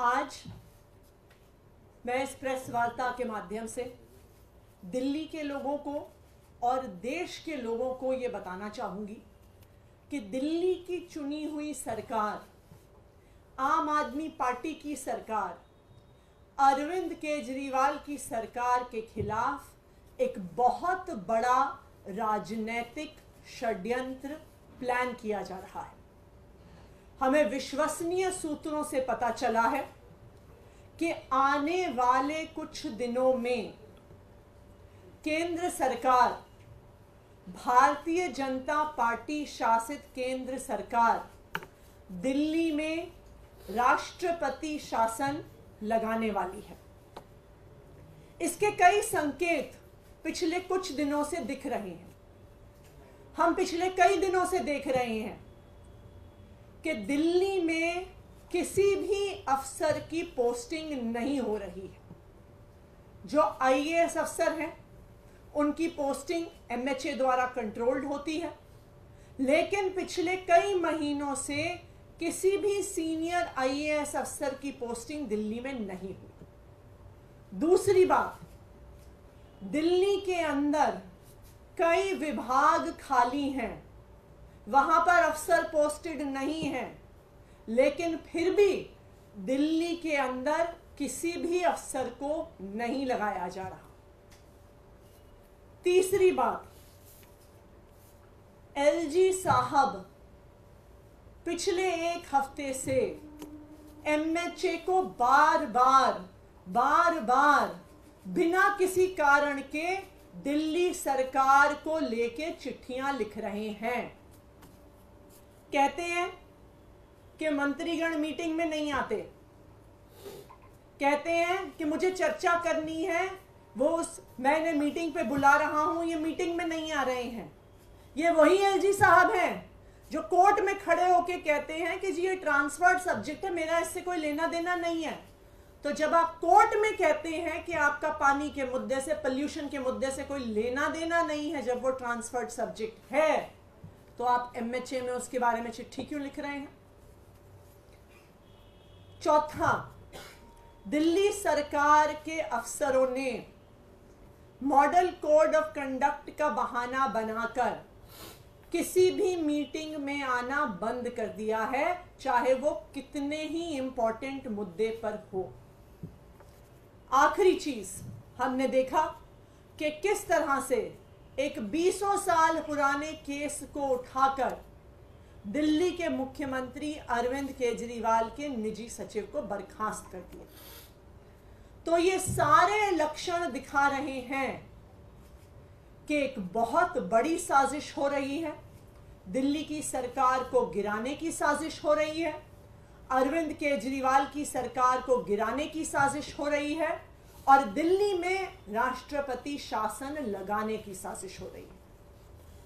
आज मैं इस प्रेस वार्ता के माध्यम से दिल्ली के लोगों को और देश के लोगों को ये बताना चाहूँगी कि दिल्ली की चुनी हुई सरकार, आम आदमी पार्टी की सरकार, अरविंद केजरीवाल की सरकार के खिलाफ एक बहुत बड़ा राजनैतिक षड्यंत्र प्लान किया जा रहा है। हमें विश्वसनीय सूत्रों से पता चला है कि आने वाले कुछ दिनों में केंद्र सरकार, भारतीय जनता पार्टी शासित केंद्र सरकार, दिल्ली में राष्ट्रपति शासन लगाने वाली है। इसके कई संकेत पिछले कुछ दिनों से दिख रहे हैं। हम पिछले कई दिनों से देख रहे हैं कि दिल्ली में किसी भी अफसर की पोस्टिंग नहीं हो रही है। जो आईएएस अफसर हैं, उनकी पोस्टिंग एमएचए द्वारा कंट्रोल्ड होती है। लेकिन पिछले कई महीनों से किसी भी सीनियर आईएएस अफसर की पोस्टिंग दिल्ली में नहीं हुई। दूसरी बात, दिल्ली के अंदर कई विभाग खाली हैं वहाँ पर अफसर पोस्टेड नहीं है। लेकिन फिर भी दिल्ली के अंदर किसी भी अफसर को नहीं लगाया जा रहा। तीसरी बात एलजी साहब पिछले एक हफ़्ते से एमएचए को बार बार बार बार बिना किसी कारण के दिल्ली सरकार को लेके चिट्ठियाँ लिख रहे हैं। कहते हैं कि मंत्रीगण मीटिंग में नहीं आते। कहते हैं कि मुझे चर्चा करनी है, वो उस, मैंने मीटिंग पे बुला रहा हूँ, ये मीटिंग में नहीं आ रहे हैं। ये वही एलजी साहब हैं, जो कोर्ट में खड़े होके कहते हैं कि जी ये ट्रांसफर्ड सब्जेक्ट है, मेरा इससे कोई लेना देना नहीं है। तो जब आप कोर्ट में कहते हैं कि आपका पानी के मुद्दे से पोल्यूशन के मुद्दे से कोई लेना देना नहीं है, जब वो ट्रांसफर्ड सब्जेक्ट है तो आप एमएचए में उसके बारे में चिट्ठी क्यों लिख रहे हैं? चौथा, दिल्ली सरकार के अफसरों ने मॉडल कोड ऑफ़ कंडक्ट का बहाना बनाकर किसी भी मीटिंग में आना बंद कर दिया है, चाहे वो कितने ही इंपॉर्टेंट मुद्दे पर हो। आखिरी चीज़ हमने देखा कि किस तरह से एक बीसों साल पुराने केस को उठाकर दिल्ली के मुख्यमंत्री अरविंद केजरीवाल के निजी सचिव को बर्खास्त कर दिया। तो ये सारे लक्षण दिखा रहे हैं कि एक बहुत बड़ी साजिश हो रही है। दिल्ली की सरकार को गिराने की साजिश हो रही है। अरविंद केजरीवाल की सरकार को गिराने की साजिश हो रही है। और दिल्ली में राष्ट्रपति शासन लगाने की साजिश हो रही है।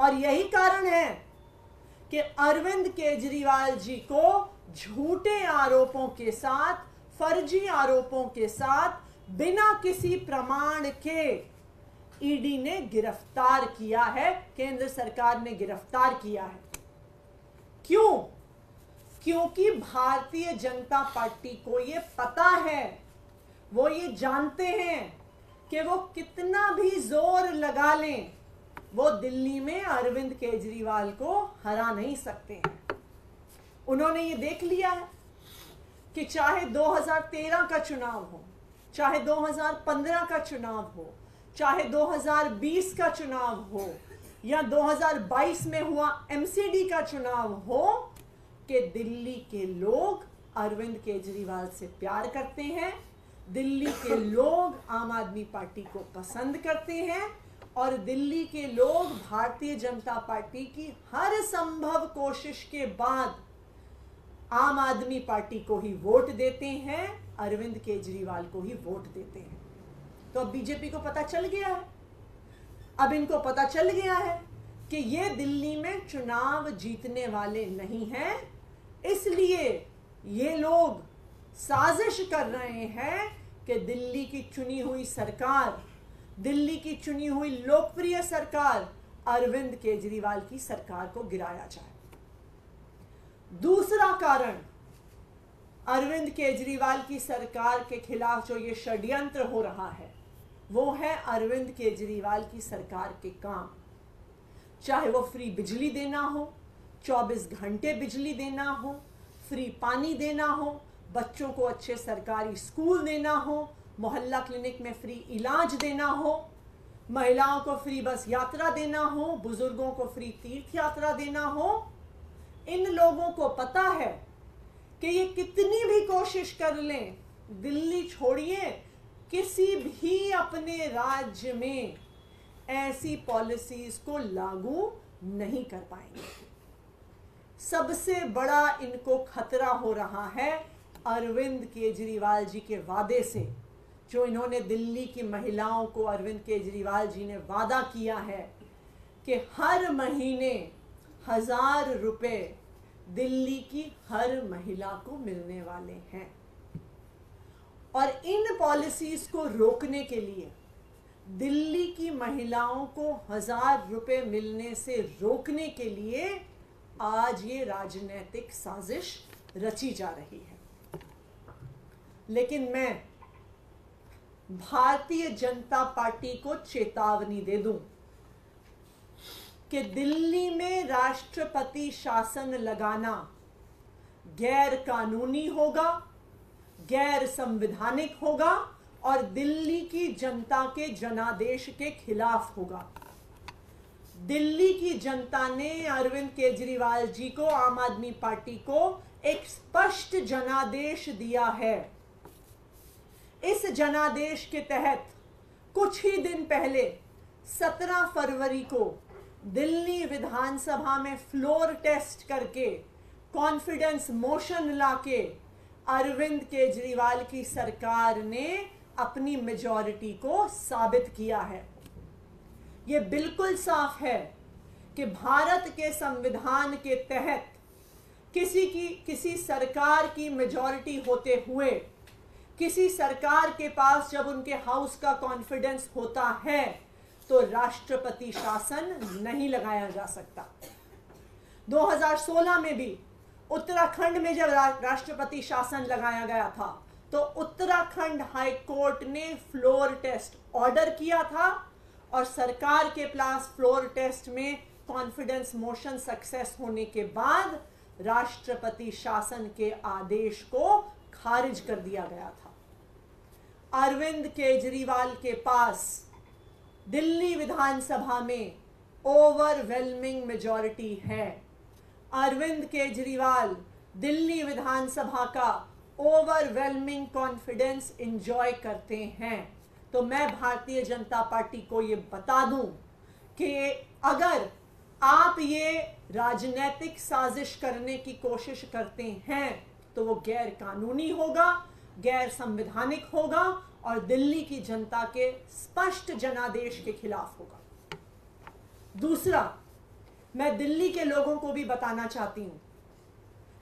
और यही कारण है कि अरविंद केजरीवाल जी को झूठे आरोपों के साथ, फर्जी आरोपों के साथ, बिना किसी प्रमाण के ईडी ने गिरफ़्तार किया है, केंद्र सरकार ने गिरफ़्तार किया है। क्यों? क्योंकि भारतीय जनता पार्टी को यह पता है वो ये जानते हैं कि वो कितना भी ज़ोर लगा लें, वो दिल्ली में अरविंद केजरीवाल को हरा नहीं सकते हैं। उन्होंने ये देख लिया है कि चाहे 2013 का चुनाव हो, चाहे 2015 का चुनाव हो, चाहे 2020 का चुनाव हो, या 2022 में हुआ एमसीडी का चुनाव हो, कि दिल्ली के लोग अरविंद केजरीवाल से प्यार करते हैं दिल्ली के लोग आम आदमी पार्टी को पसंद करते हैं और दिल्ली के लोग भारतीय जनता पार्टी की हर संभव कोशिश के बाद आम आदमी पार्टी को ही वोट देते हैं, अरविंद केजरीवाल को ही वोट देते हैं। तो अब बीजेपी को पता चल गया है। अब इनको पता चल गया है कि ये दिल्ली में चुनाव जीतने वाले नहीं हैं, इसलिए ये लोग साजिश कर रहे हैं कि दिल्ली की चुनी हुई सरकार, दिल्ली की चुनी हुई लोकप्रिय सरकार अरविंद केजरीवाल की सरकार को गिराया जाए। दूसरा कारण, अरविंद केजरीवाल की सरकार के खिलाफ जो ये षड्यंत्र हो रहा है, वो है अरविंद केजरीवाल की सरकार के काम। चाहे वो फ्री बिजली देना हो 24 घंटे बिजली देना हो, फ्री पानी देना हो बच्चों को अच्छे सरकारी स्कूल देना हो, मोहल्ला क्लिनिक में फ्री इलाज देना हो, महिलाओं को फ्री बस यात्रा देना हो, बुज़ुर्गों को फ्री तीर्थ यात्रा देना हो, इन लोगों को पता है कि ये कितनी भी कोशिश कर लें, दिल्ली छोड़िए, किसी भी अपने राज्य में ऐसी पॉलिसीज़ को लागू नहीं कर पाएँगे। सबसे बड़ा इनको खतरा हो रहा है अरविंद केजरीवाल जी के वादे से, जो इन्होंने दिल्ली की महिलाओं को अरविंद केजरीवाल जी ने वादा किया है कि हर महीने हज़ार रुपए दिल्ली की हर महिला को मिलने वाले हैं। और इन पॉलिसीज़ को रोकने के लिए दिल्ली की महिलाओं को हज़ार रुपए मिलने से रोकने के लिए आज ये राजनीतिक साजिश रची जा रही है। लेकिन मैं भारतीय जनता पार्टी को चेतावनी दे दूँ कि दिल्ली में राष्ट्रपति शासन लगाना गैर कानूनी होगा गैर संविधानिक होगा और दिल्ली की जनता के जनादेश के खिलाफ होगा। दिल्ली की जनता ने अरविंद केजरीवाल जी को, आम आदमी पार्टी को एक स्पष्ट जनादेश दिया है। इस जनादेश के तहत कुछ ही दिन पहले 17 फरवरी को, दिल्ली विधानसभा में फ्लोर टेस्ट करके कॉन्फिडेंस मोशन लाके, अरविंद केजरीवाल की सरकार ने अपनी मेजॉरिटी को साबित किया है। यह बिल्कुल साफ़ है कि भारत के संविधान के तहत किसी की, किसी सरकार की मेजॉरिटी होते हुए किसी सरकार के पास जब उनके हाउस का कॉन्फिडेंस होता है तो राष्ट्रपति शासन नहीं लगाया जा सकता। 2016 में भी उत्तराखंड में जब राष्ट्रपति शासन लगाया गया था तो उत्तराखंड हाई कोर्ट ने फ्लोर टेस्ट ऑर्डर किया था और सरकार के पास फ्लोर टेस्ट में कॉन्फिडेंस मोशन सक्सेस होने के बाद राष्ट्रपति शासन के आदेश को खारिज कर दिया गया था। अरविंद केजरीवाल के पास दिल्ली विधानसभा में ओवरवेलमिंग मेजॉरिटी है। अरविंद केजरीवाल दिल्ली विधानसभा का ओवरवेलमिंग कॉन्फिडेंस इंजॉय करते हैं। तो मैं भारतीय जनता पार्टी को ये बता दूँ कि अगर आप ये राजनीतिक साजिश करने की कोशिश करते हैं तो वो गैर कानूनी होगा, गैर संवैधानिक होगा और दिल्ली की जनता के स्पष्ट जनादेश के खिलाफ होगा। दूसरा, मैं दिल्ली के लोगों को भी बताना चाहती हूँ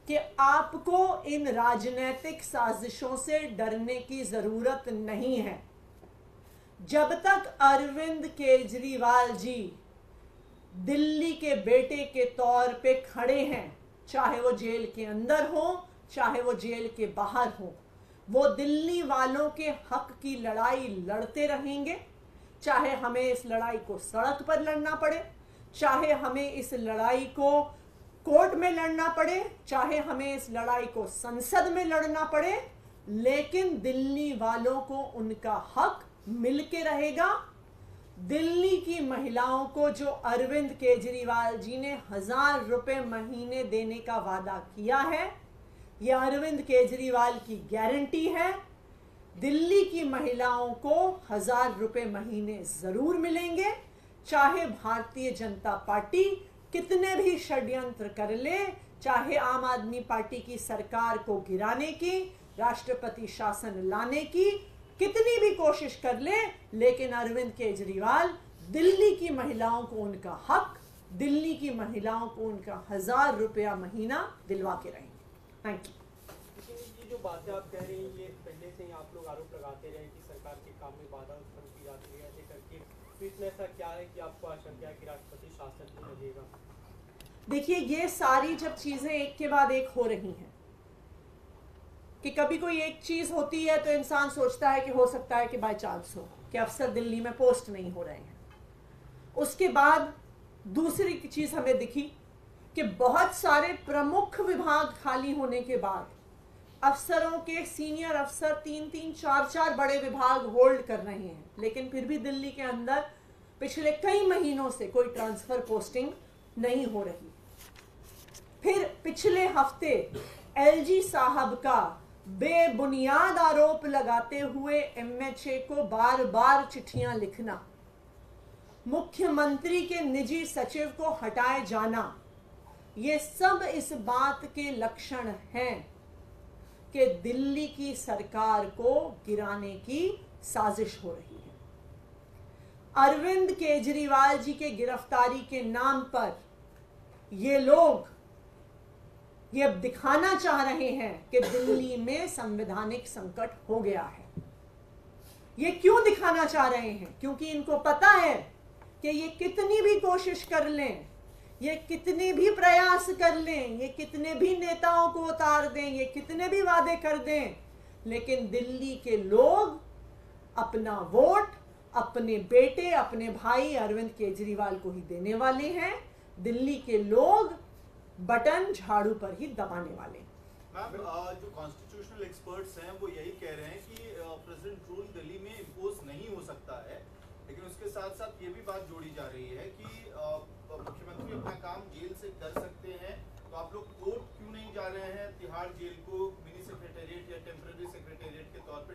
कि आपको इन राजनीतिक साजिशों से डरने की ज़रूरत नहीं है। जब तक अरविंद केजरीवाल जी दिल्ली के बेटे के तौर पे खड़े हैं, चाहे वो जेल के अंदर हो चाहे वो जेल के बाहर हो। वो दिल्ली वालों के हक की लड़ाई लड़ते रहेंगे। चाहे हमें इस लड़ाई को सड़क पर लड़ना पड़े, चाहे हमें इस लड़ाई को कोर्ट में लड़ना पड़े, चाहे हमें इस लड़ाई को संसद में लड़ना पड़े, लेकिन दिल्ली वालों को उनका हक मिलके रहेगा। दिल्ली की महिलाओं को जो अरविंद केजरीवाल जी ने हज़ार रुपए महीने देने का वादा किया है यह अरविंद केजरीवाल की गारंटी है। दिल्ली की महिलाओं को हज़ार रुपए महीने ज़रूर मिलेंगे। चाहे भारतीय जनता पार्टी कितने भी षड्यंत्र कर ले, चाहे आम आदमी पार्टी की सरकार को गिराने की, राष्ट्रपति शासन लाने की, कितनी भी कोशिश कर ले, लेकिन अरविंद केजरीवाल, दिल्ली की महिलाओं को उनका हक, दिल्ली की महिलाओं को उनका हज़ार रुपया महीना दिलवा के रहेंगे। थैंक यू ये जो बातें आप कह रही हैं ये पहले से ही आप लोग आरोप लगाते रहे कि सरकार के काम में बाधा उत्पन्न की जाती है ऐसे करके। तो इसमें ऐसा क्या है कि आपको आशंका है कि राष्ट्रपति शासन नहीं लगेगा? देखिए ये सारी जब चीज़ें एक के बाद एक हो रही हैं कि कभी कोई एक चीज़ होती है तो इंसान सोचता है कि हो सकता है कि बाय चांस हो कि अफसर दिल्ली में पोस्ट नहीं हो रहे हैं। उसके बाद दूसरी चीज़ हमें दिखी कि बहुत सारे प्रमुख विभाग खाली होने के बाद अफसरों के सीनियर अफसर तीन तीन, चार चार बड़े विभाग होल्ड कर रहे हैं। लेकिन फिर भी दिल्ली के अंदर पिछले कई महीनों से कोई ट्रांसफ़र पोस्टिंग नहीं हो रही। फिर पिछले हफ़्ते एलजी साहब का बेबुनियाद आरोप लगाते हुए एमएचए को बार बार चिट्ठियाँ लिखना, मुख्यमंत्री के निजी सचिव को हटाए जाना ये सब इस बात के लक्षण हैं कि दिल्ली की सरकार को गिराने की साजिश हो रही है। अरविंद केजरीवाल जी के गिरफ्तारी के नाम पर ये लोग ये अब दिखाना चाह रहे हैं कि दिल्ली में संवैधानिक संकट हो गया है। ये क्यों दिखाना चाह रहे हैं? क्योंकि इनको पता है कि ये कितनी भी कोशिश कर लें ये कितने भी प्रयास कर लें, ये कितने भी नेताओं को उतार दें, ये कितने भी वादे कर दें, लेकिन दिल्ली के लोग अपना वोट, अपने बेटे, अपने भाई अरविंद केजरीवाल को ही देने वाले हैं। दिल्ली के लोग बटन झाड़ू पर ही दबाने वाले हैं। मैम जो कॉन्स्टिट्यूशनल एक्सपर्ट्स हैं, वो यही कह रहे हैं कि प्रेसिडेंट रूल दिल्ली में इम्पोज नहीं हो सकता है, लेकिन उसके साथ साथ ये भी बात जोड़ी जा रही है कि मुख्यमंत्री अपना काम जेल से कर सकते हैं। तो आप लोग कोर्ट क्यों नहीं जा रहे हैं? तिहाड़ जेल को मिनी सेक्रेटेरिएट या टेम्पररी सेक्रेटेरिएट के तौर पर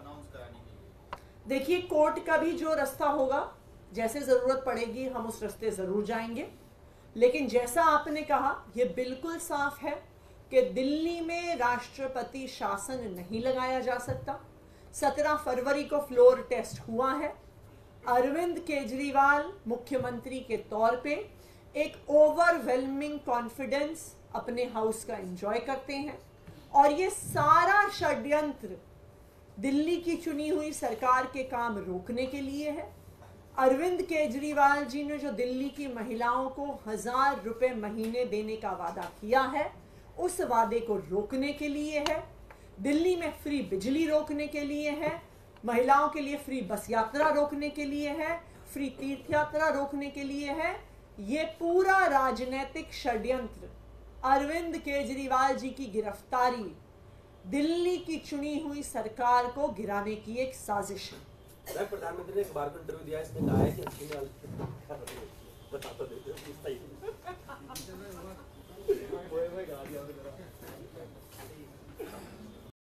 अनाउंस कराने के लिए। देखिए, कोर्ट का भी जो रास्ता होगा, जैसे ज़रूरत पड़ेगी, हम उस रास्ते ज़रूर जाएँगे। लेकिन जैसा आपने कहा यह बिल्कुल साफ़ है कि दिल्ली में राष्ट्रपति शासन नहीं लगाया जा सकता। 17 फरवरी को फ्लोर टेस्ट हुआ है। अरविंद केजरीवाल मुख्यमंत्री के तौर पे एक ओवरवेलमिंग कॉन्फिडेंस अपने हाउस का एंजॉय करते हैं। और ये सारा षड्यंत्र दिल्ली की चुनी हुई सरकार के काम रोकने के लिए है। अरविंद केजरीवाल जी ने जो दिल्ली की महिलाओं को हज़ार रुपए महीने देने का वादा किया है, उस वादे को रोकने के लिए है। दिल्ली में फ्री बिजली रोकने के लिए है। महिलाओं के लिए फ्री बस यात्रा रोकने के लिए है फ्री तीर्थ यात्रा रोकने के लिए है ये पूरा राजनीतिक षड्यंत्र अरविंद केजरीवाल जी की गिरफ्तारी दिल्ली की चुनी हुई सरकार को गिराने की एक साजिश है प्रधानमंत्री ने एक बार इंटरव्यू दिया इसने कहा है कि बता तो देते